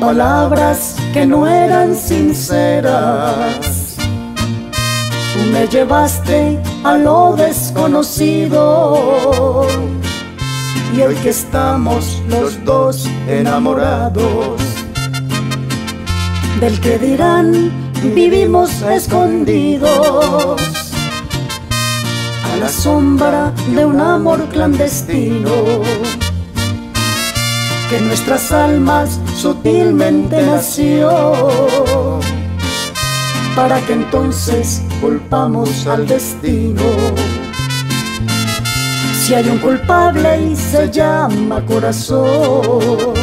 palabras que no eran sinceras. Tú me llevaste a lo desconocido. Y hoy que estamos los dos enamorados, del que dirán vivimos escondidos a la sombra de un amor clandestino que nuestras almas sutilmente nació. Para que entonces culpamos al destino. Si hay un culpable y se llama corazón,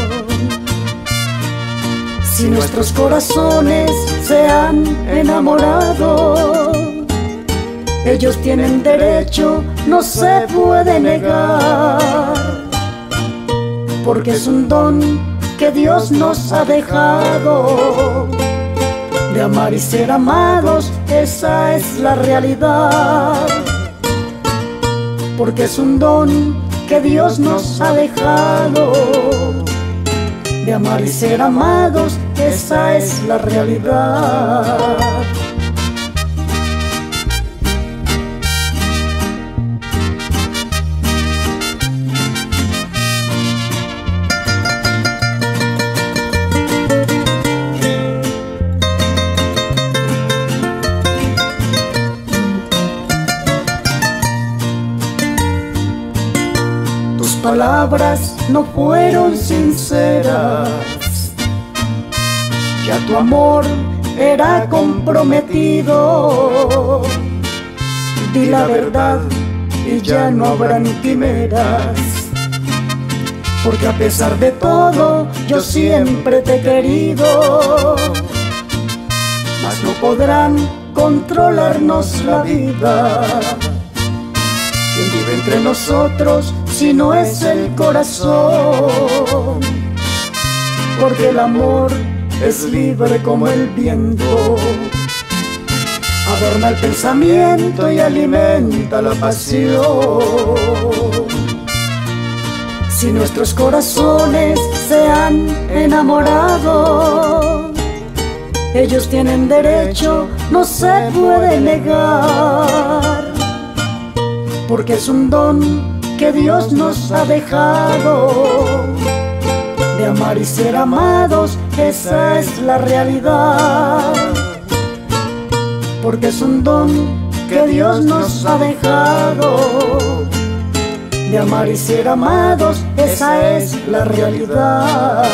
si nuestros corazones se han enamorado, ellos tienen derecho, no se puede negar porque es un don que Dios nos ha dejado. De amar y ser amados, esa es la realidad. Porque es un don que Dios nos ha dejado. De amar y ser amados, esa es la realidad. Palabras no fueron sinceras. Ya tu amor era comprometido. Di la verdad y ya no habrán quimeras. Porque a pesar de todo, yo siempre te he querido. Mas no podrán controlarnos la vida. ¿Quién vive entre nosotros si no es el corazón? Porque el amor es libre como el viento. Adorna el pensamiento y alimenta la pasión. Si nuestros corazones se han enamorado, ellos tienen derecho, no se puede negar porque es un don que Dios nos ha dejado. De amar y ser amados, esa es la realidad. Porque es un don que Dios nos ha dejado. De amar y ser amados, esa es la realidad.